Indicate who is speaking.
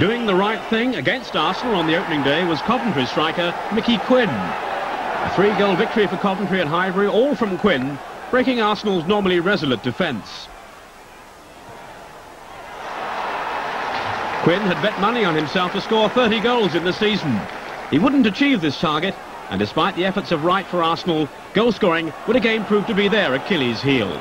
Speaker 1: Doing the right thing against Arsenal on the opening day was Coventry striker Mickey Quinn. A three-goal victory for Coventry at Highbury, all from Quinn, breaking Arsenal's normally resolute defence. Quinn had bet money on himself to score 30 goals in the season. He wouldn't achieve this target, and despite the efforts of Wright for Arsenal, goal scoring would again prove to be their Achilles heel.